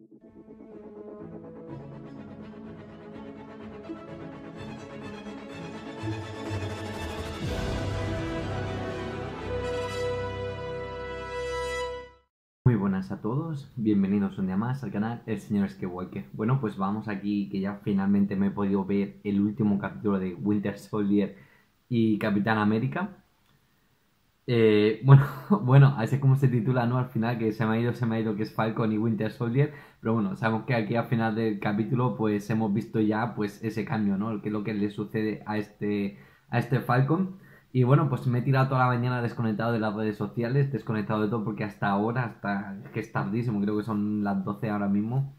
Muy buenas a todos, bienvenidos un día más al canal El Señor Skywalker. Bueno, pues vamos aquí que ya finalmente me he podido ver el último capítulo de Winter Soldier y Capitán América. Eh, bueno, bueno, así es como se titula, ¿no? Al final, que se me ha ido, se me ha ido, que es Falcon y Winter Soldier. Pero bueno, sabemos que aquí al final del capítulo, pues hemos visto ya, pues, ese cambio, ¿no? Que es lo que le sucede a este, a este Falcon. Y bueno, pues me he tirado toda la mañana desconectado de las redes sociales, desconectado de todo, porque hasta ahora, hasta que es tardísimo, creo que son las 12 ahora mismo,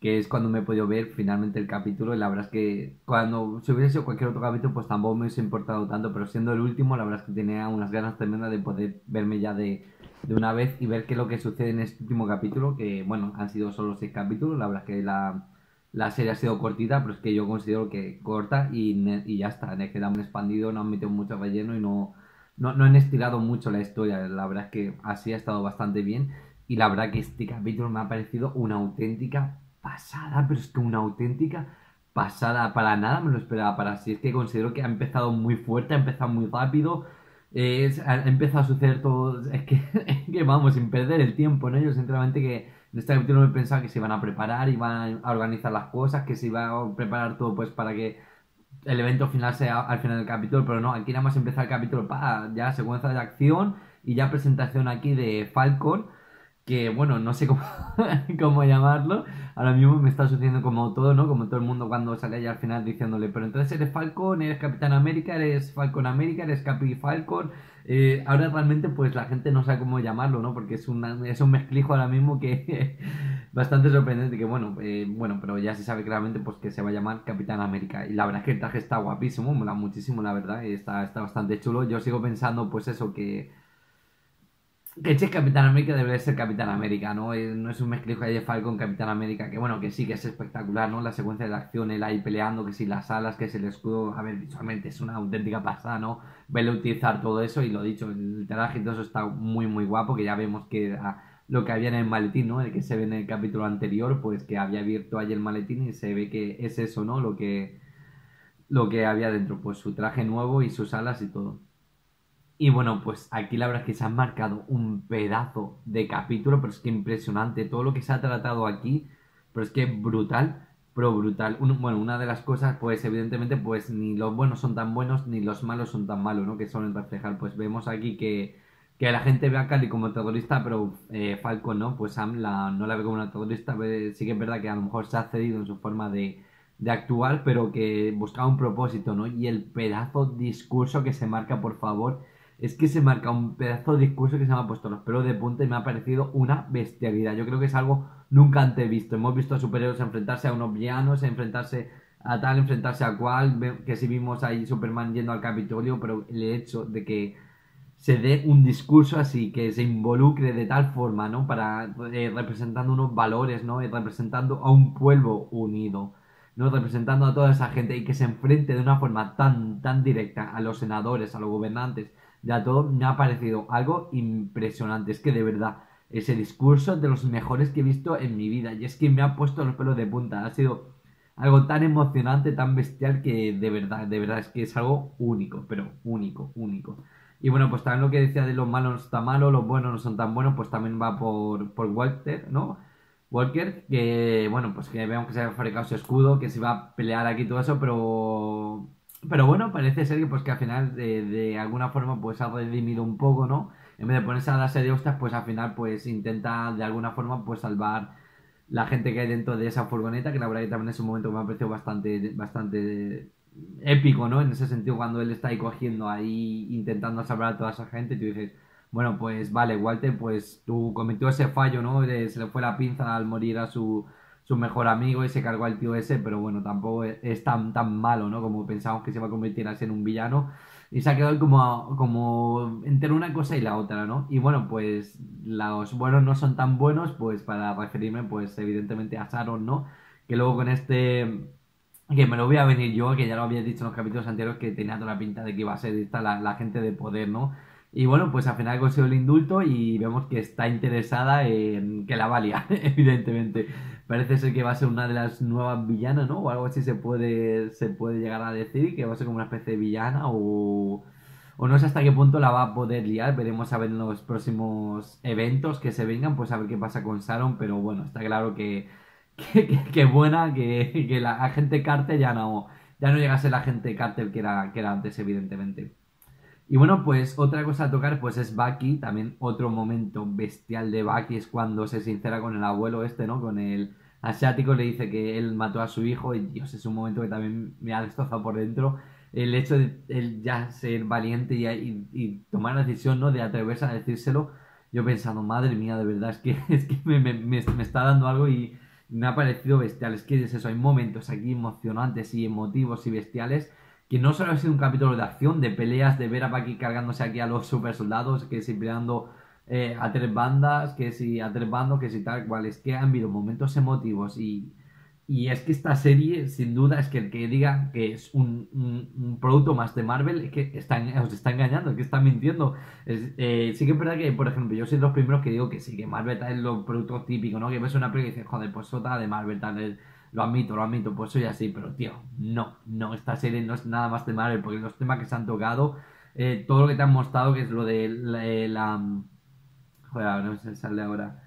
que es cuando me he podido ver finalmente el capítulo. Y la verdad es que cuando si hubiese sido cualquier otro capítulo, pues tampoco me hubiese importado tanto, pero siendo el último, la verdad es que tenía unas ganas tremendas de poder verme ya de, de una vez y ver qué es lo que sucede en este último capítulo, que bueno, han sido solo seis capítulos, la verdad es que la, la serie ha sido cortita, pero es que yo considero que corta y, y ya está, es que la han expandido, no han metido mucho relleno y no, no, no han estirado mucho la historia, la verdad es que así ha estado bastante bien y la verdad que este capítulo me ha parecido una auténtica pasada, pero es que una auténtica pasada, para nada me lo esperaba. Para así, es que considero que ha empezado muy fuerte, ha empezado muy rápido, ha, empezado a suceder todo, es que, vamos, sin perder el tiempo, ¿no? Yo sinceramente que en este capítulo me pensaba que se iban a preparar, iban a organizar las cosas, que se iba a preparar todo pues para que el evento final sea al final del capítulo, pero no, aquí nada más empieza el capítulo, pa, ya secuencia de acción y ya presentación aquí de Falcon, que bueno, no sé cómo, cómo llamarlo, ahora mismo me está sucediendo como todo, ¿no? Como todo el mundo cuando sale allá al final diciéndole, pero entonces eres Falcon, eres Capitán América, eres Falcon América, eres Capi Falcon, eh, ahora realmente pues la gente no sabe cómo llamarlo, ¿no? Porque es, una, es un mezclijo ahora mismo que bastante sorprendente, que bueno, eh, bueno, pero ya se sabe claramente pues que se va a llamar Capitán América. Y la verdad es que el traje está guapísimo, mola muchísimo, la verdad, está, está bastante chulo. Yo sigo pensando pues eso, que... Que si es Capitán América debería ser Capitán América, ¿no? Eh, no es un mezclijo de Falcon Capitán América, que bueno, que sí, que es espectacular, ¿no? La secuencia de acción, él ahí peleando, que si las alas, que si el escudo, a ver, visualmente es una auténtica pasada, ¿no? Verle utilizar todo eso y lo dicho, el traje y todo eso está muy, muy guapo, que ya vemos que lo que había en el maletín, ¿no? El que se ve en el capítulo anterior, pues que había abierto ahí el maletín y se ve que es eso, ¿no? Lo que, lo que había dentro, pues su traje nuevo y sus alas y todo. Y bueno, pues aquí la verdad es que se han marcado un pedazo de capítulo, pero es que impresionante todo lo que se ha tratado aquí, pero es que brutal, pero brutal. Bueno, una de las cosas, pues evidentemente, pues ni los buenos son tan buenos ni los malos son tan malos, ¿no? Que suelen reflejar. Pues vemos aquí que, que la gente ve a Cali como terrorista, pero eh, Falcon, ¿no? Pues Sam la, no la ve como una terrorista, sí que es verdad que a lo mejor se ha cedido en su forma de, de actuar, pero que buscaba un propósito, ¿no? Y el pedazo discurso que se marca, por favor es que se marca un pedazo de discurso que se me ha puesto los pelos de punta y me ha parecido una bestialidad. Yo creo que es algo nunca antes visto. Hemos visto a superhéroes enfrentarse a unos villanos, enfrentarse a tal, enfrentarse a cual, que si vimos ahí Superman yendo al Capitolio, pero el hecho de que se dé un discurso así, que se involucre de tal forma, ¿no? Para eh, representando unos valores, ¿no? Y representando a un pueblo unido, ¿no? Representando a toda esa gente y que se enfrente de una forma tan, tan directa a los senadores, a los gobernantes, de todo, me ha parecido algo impresionante. Es que de verdad, ese discurso de los mejores que he visto en mi vida. Y es que me ha puesto los pelos de punta. Ha sido algo tan emocionante, tan bestial que de verdad, de verdad es que es algo único, pero único, único. Y bueno, pues también lo que decía de los malos no tan malos, los buenos no son tan buenos, pues también va por, por Walter, ¿no? Walker, que bueno, pues que vemos que se ha fabricado su escudo, que se va a pelear aquí todo eso, pero pero bueno, parece ser que pues que al final de, de alguna forma pues ha redimido un poco, ¿no? En vez de ponerse a darse de hostias, pues al final pues intenta de alguna forma pues salvar la gente que hay dentro de esa furgoneta, que la verdad que también es un momento que me ha parecido bastante, bastante épico, ¿no? En ese sentido, cuando él está ahí cogiendo ahí, intentando salvar a toda esa gente, tú dices, bueno, pues vale, Walter, pues tú cometió ese fallo, ¿no? Se le fue la pinza al morir a su, su mejor amigo y se cargó al tío ese, pero bueno, tampoco es, tan, tan malo, ¿no? Como pensamos que se va a convertir así en un villano. Y se ha quedado como, como entre una cosa y la otra, ¿no? Y bueno, pues los buenos no son tan buenos, pues para referirme, pues evidentemente a Sharon, ¿no? Que luego con este que me lo voy a venir yo, que ya lo había dicho en los capítulos anteriores, que tenía toda la pinta de que iba a ser esta la, la gente de poder, ¿no? Y bueno, pues al final consiguió el indulto y vemos que está interesada en que la valía, evidentemente. Parece ser que va a ser una de las nuevas villanas, ¿no? O algo así se puede, se puede llegar a decir, que va a ser como una especie de villana o, o no sé hasta qué punto la va a poder liar. Veremos a ver en los próximos eventos que se vengan, pues a ver qué pasa con Sharon, pero bueno, está claro que, que, buena, que, que la agente Carter ya no, ya no llega a ser la agente Carter que era, que era antes, evidentemente. Y bueno, pues otra cosa a tocar pues es Bucky, también otro momento bestial de Bucky es cuando se sincera con el abuelo este, ¿no? Con el asiático, le dice que él mató a su hijo y Dios, es un momento que también me ha destrozado por dentro. El hecho de él ya ser valiente y, tomar la decisión, ¿no? De atreverse a decírselo, yo pensando, madre mía, de verdad, es que, es que me, me, me está dando algo y me ha parecido bestial. Es que es eso, hay momentos aquí emocionantes y emotivos y bestiales que no solo ha sido un capítulo de acción, de peleas, de ver a Bucky cargándose aquí a los super soldados, que si peleando eh, a tres bandas, que si a tres bandos, que si tal cual, es que han habido momentos emotivos y, y es que esta serie, sin duda, es que el que diga que es un, producto más de Marvel, es que está, os está engañando, es que está mintiendo. Eh, sí que es verdad que, por ejemplo, yo soy de los primeros que digo que sí, que Marvel es lo producto típico, ¿no? Que ves una película y dices, joder, pues sota de Marvel, tal, lo admito, lo admito, pues soy así, pero tío, no, no, esta serie no es nada más de Marvel, porque los temas que se han tocado, eh, todo lo que te han mostrado, que es lo de la... Eh, la joder, no se sale ahora.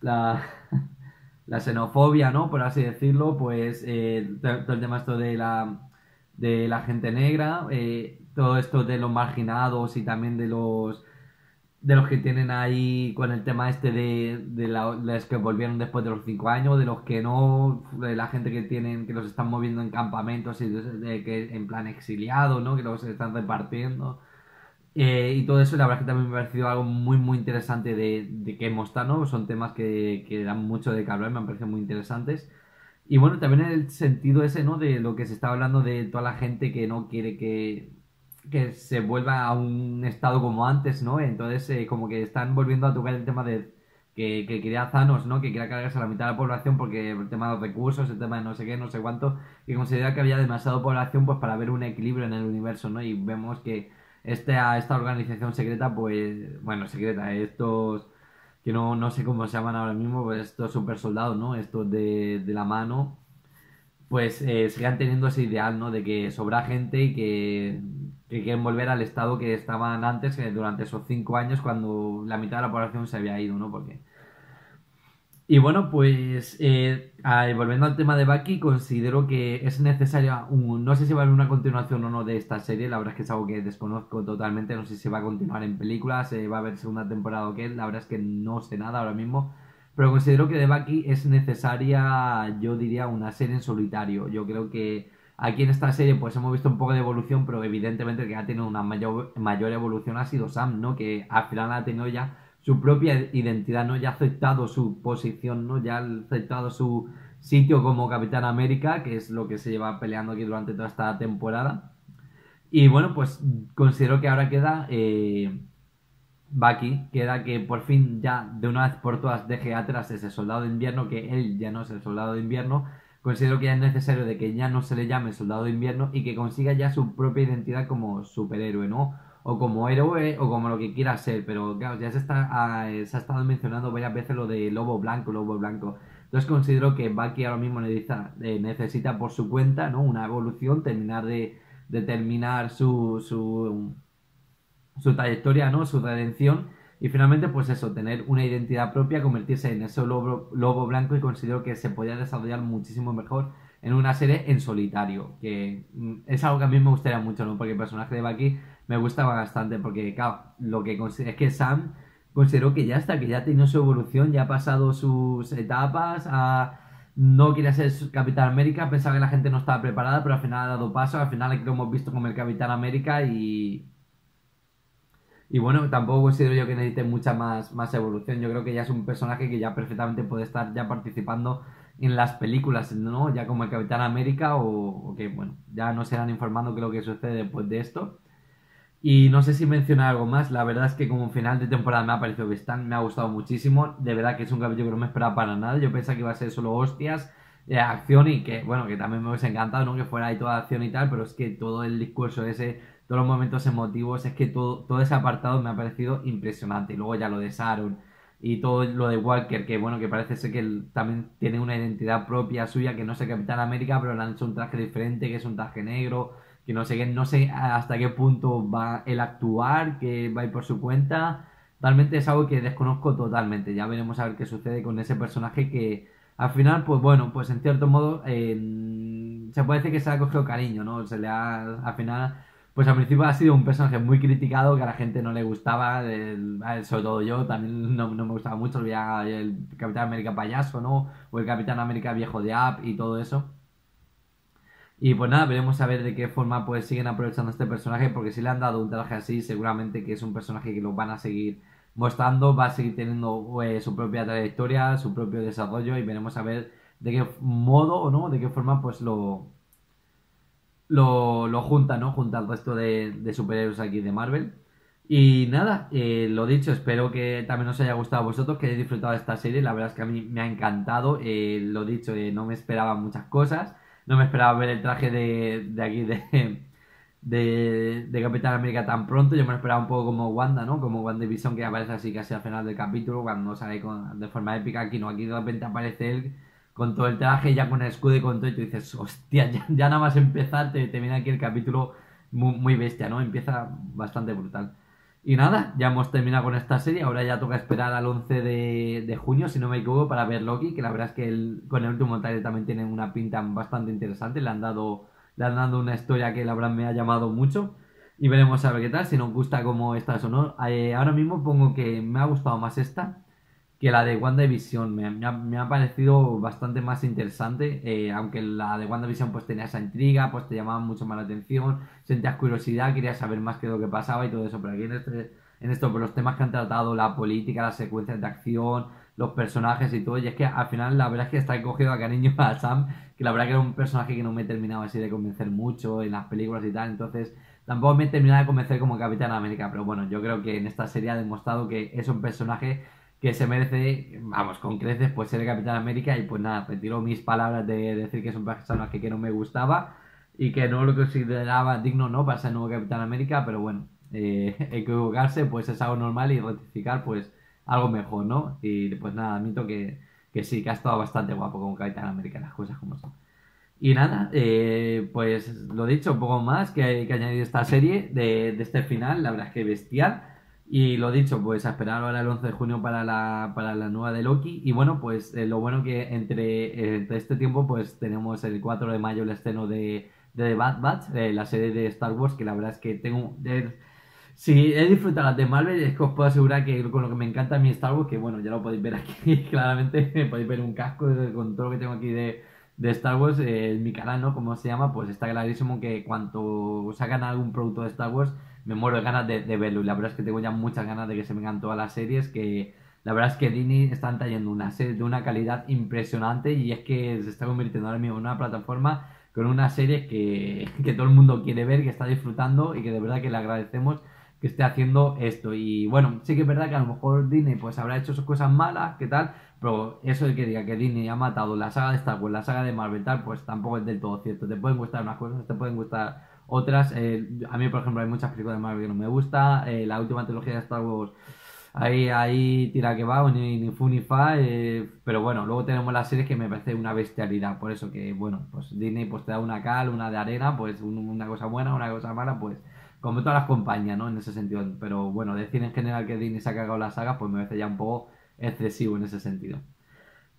La, la xenofobia, ¿no? Por así decirlo, pues eh, todo el tema de la, de la gente negra, todo esto de los marginados y también de los de los que tienen ahí con el tema este de, de los que volvieron después de los cinco años, de los que no, de la gente que tienen, que los están moviendo en campamentos y de, que en plan exiliado, ¿no? Que los están repartiendo. Eh, y todo eso, la verdad que también me ha parecido algo muy, muy interesante de, de que mostrar, ¿no? Son temas que, que dan mucho de que hablar, me han parecido muy interesantes. Y bueno, también el sentido ese, ¿no? De lo que se está hablando de toda la gente que no quiere que que se vuelva a un estado como antes, ¿no? Entonces, eh, como que están volviendo a tocar el tema de que, que quería Thanos, ¿no? Que quería cargarse a la mitad de la población porque el tema de los recursos, el tema de no sé qué, no sé cuánto, y considera que había demasiada población pues para ver un equilibrio en el universo, ¿no? Y vemos que esta, esta organización secreta, pues, bueno, secreta, estos que no, no sé cómo se llaman ahora mismo, pues estos super soldados, ¿no? Estos de, de la mano, pues eh, sigan teniendo ese ideal, ¿no? De que sobra gente y que que quieren volver al estado que estaban antes, durante esos cinco años, cuando la mitad de la población se había ido, ¿no? Porque... Y bueno, pues eh, volviendo al tema de Bucky, considero que es necesaria, no sé si va a haber una continuación o no de esta serie, la verdad es que es algo que desconozco totalmente, no sé si va a continuar en películas, eh, va a haber segunda temporada o qué, la verdad es que no sé nada ahora mismo, pero considero que de Bucky es necesaria, yo diría, una serie en solitario, yo creo que Aquí en esta serie pues hemos visto un poco de evolución, pero evidentemente el que ha tenido una mayor, mayor evolución ha sido Sam, ¿no? Que al final ha tenido ya su propia identidad, ¿no? Ya ha aceptado su posición, ¿no? Ya ha aceptado su sitio como Capitán América, que es lo que se lleva peleando aquí durante toda esta temporada. Y bueno, pues considero que ahora queda eh, Bucky, queda que por fin ya de una vez por todas deje atrás ese soldado de invierno, que él ya no es el soldado de invierno, considero que ya es necesario de que ya no se le llame soldado de invierno y que consiga ya su propia identidad como superhéroe, ¿no? O como héroe o como lo que quiera ser, pero claro, ya se, está, ah, se ha estado mencionando varias veces lo de lobo blanco, lobo blanco. Entonces considero que Bucky ahora mismo necesita, eh, necesita por su cuenta, ¿no? Una evolución, terminar de, de terminar su, su, su trayectoria, ¿no? Su redención y finalmente, pues eso, tener una identidad propia, convertirse en ese lobo, lobo blanco y considero que se podría desarrollar muchísimo mejor en una serie en solitario, que mm, es algo que a mí me gustaría mucho, ¿no? Porque el personaje de Bucky me gusta bastante, porque, claro, lo que es que Sam considero que ya está, que ya ha su evolución, ya ha pasado sus etapas, no quiere ser Capitán América, pensaba que la gente no estaba preparada, pero al final ha dado paso, al final lo hemos visto como el Capitán América y, y bueno, tampoco considero yo que necesite mucha más, más evolución. Yo creo que ya es un personaje que ya perfectamente puede estar ya participando en las películas, ¿no? Ya como el Capitán América o, que, bueno, ya nos irán informando qué es lo que sucede después de esto. Y no sé si mencionar algo más, la verdad es que como final de temporada me ha parecido están me ha gustado muchísimo, de verdad que es un capítulo que no me esperaba para nada, yo pensaba que iba a ser solo hostias, eh, acción y que, bueno, que también me hubiese encantado, ¿no? Que fuera ahí toda acción y tal, pero es que todo el discurso ese todos los momentos emotivos, es que todo, todo ese apartado me ha parecido impresionante. Y luego ya lo de Sharon y todo lo de Walker, que bueno, que parece ser que también tiene una identidad propia suya, que no el Capitán América, pero le han hecho un traje diferente, que es un traje negro, que no sé, no sé hasta qué punto va el actuar, que va a ir por su cuenta. Realmente es algo que desconozco totalmente. Ya veremos a ver qué sucede con ese personaje que al final, pues bueno, pues en cierto modo se puede decir que se ha cogido cariño, ¿no? Se le ha, al final pues al principio ha sido un personaje muy criticado, que a la gente no le gustaba, sobre todo yo, también no, me gustaba mucho, el Capitán América payaso, ¿no? O el Capitán América viejo de App y todo eso. Y pues nada, veremos a ver de qué forma pues siguen aprovechando este personaje, porque si le han dado un traje así, seguramente que es un personaje que lo van a seguir mostrando, va a seguir teniendo eh, su propia trayectoria, su propio desarrollo, y veremos a ver de qué modo o no, de qué forma pues lo, lo, lo junta, ¿no? Junta al resto de, de superhéroes aquí de Marvel. Y nada, eh, lo dicho, espero que también os haya gustado a vosotros, que hayáis disfrutado de esta serie. La verdad es que a mí me ha encantado. Eh, lo dicho, eh, no me esperaba muchas cosas. No me esperaba ver el traje de, de aquí de, de, de, Capitán América tan pronto. Yo me esperaba un poco como Wanda, ¿no? Como WandaVision que aparece así casi al final del capítulo, cuando sale con, de forma épica. Aquí no, aquí de repente aparece él con todo el traje, ya con el escudo y con todo, y tú dices, hostia, ya, nada más empezar, te, viene aquí el capítulo muy, bestia, ¿no? Empieza bastante brutal. Y nada, ya hemos terminado con esta serie, ahora ya toca esperar al 11 de, junio, si no me equivoco, para ver Loki, que la verdad es que con el último trailer también tiene una pinta bastante interesante, le han dado, le han dado una historia que la verdad me ha llamado mucho. Y veremos a ver qué tal, si nos gusta como esta o no. Eh, ahora mismo pongo que me ha gustado más esta, que la de WandaVision me, me, ha, me ha parecido bastante más interesante, eh, aunque la de WandaVision pues tenía esa intriga, pues te llamaba mucho más la atención, sentías curiosidad, querías saber más qué es lo que pasaba y todo eso, pero aquí en, este, en esto, por los temas que han tratado, la política, las secuencias de acción, los personajes y todo, y es que al final la verdad es que está cogido a cariño a Sam, que la verdad que era un personaje que no me terminaba así de convencer mucho en las películas y tal, entonces tampoco me terminaba de convencer como Capitán América, pero bueno, yo creo que en esta serie ha demostrado que es un personaje que se merece, vamos, con creces, pues ser el Capitán América y pues nada, retiro mis palabras de decir que es un personaje que no me gustaba y que no lo consideraba digno, ¿no? Para ser nuevo Capitán América, pero bueno, eh, equivocarse pues es algo normal y rectificar pues algo mejor, ¿no? Y pues nada, admito que, que sí, que ha estado bastante guapo como Capitán América, las cosas como son. Y nada, eh, pues lo dicho, un poco más que que añadir esta serie de, de este final, la verdad es que bestial. Y lo dicho, pues a esperar ahora el 11 de junio para la, para la nueva de Loki. Y bueno, pues eh, lo bueno que entre, entre, este tiempo, pues tenemos el 4 de mayo el estreno de, de The Bad Batch, la serie de Star Wars, que la verdad es que tengo... si he disfrutado de Marvel, es que os puedo asegurar que con lo que me encanta mí Star Wars, que bueno, ya lo podéis ver aquí claramente, podéis ver un casco con todo lo que tengo aquí de, de Star Wars, eh, mi canal, ¿no? Como se llama, pues está clarísimo que cuando sacan algún producto de Star Wars me muero de ganas de, verlo. Y la verdad es que tengo ya muchas ganas de que se vengan todas las series. Que la verdad es que Disney están trayendo una serie de una calidad impresionante. Y es que se está convirtiendo ahora mismo en una plataforma con una serie que, que todo el mundo quiere ver, que está disfrutando y que de verdad que le agradecemos que esté haciendo esto. Y bueno, sí que es verdad que a lo mejor Disney pues habrá hecho sus cosas malas, ¿qué tal? Pero eso de que diga que Disney ha matado la saga de Star Wars, la saga de Marvel, tal, pues tampoco es del todo cierto. Te pueden gustar unas cosas, te pueden gustar otras, eh, a mí por ejemplo hay muchas películas de Marvel que no me gusta. Eh, la última trilogía de Star Wars, ahí, ahí tira que va, ni, ni fu ni fa. Eh, pero bueno, luego tenemos las series que me parece una bestialidad. Por eso que, bueno, pues Disney pues te da una cal, una de arena, pues una cosa buena, una cosa mala, pues como todas las compañías, ¿no? En ese sentido. Pero bueno, decir en general que Disney se ha cagado la saga, pues me parece ya un poco excesivo en ese sentido.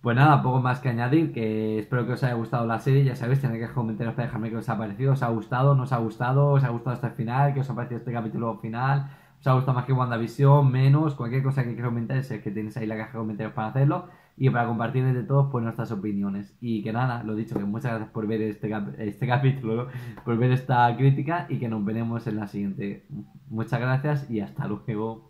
Pues nada, poco más que añadir, que espero que os haya gustado la serie, ya sabéis, tenéis que comentarios para dejarme qué os ha parecido, os ha gustado, no os ha gustado, os ha gustado hasta el final, qué os ha parecido este capítulo final, os ha gustado más que WandaVision, menos, cualquier cosa que queráis comentar, es que tenéis ahí la caja de comentarios para hacerlo y para compartir entre todos pues nuestras opiniones. Y que nada, lo dicho, que muchas gracias por ver este, este capítulo, por ver esta crítica y que nos veremos en la siguiente. Muchas gracias y hasta luego.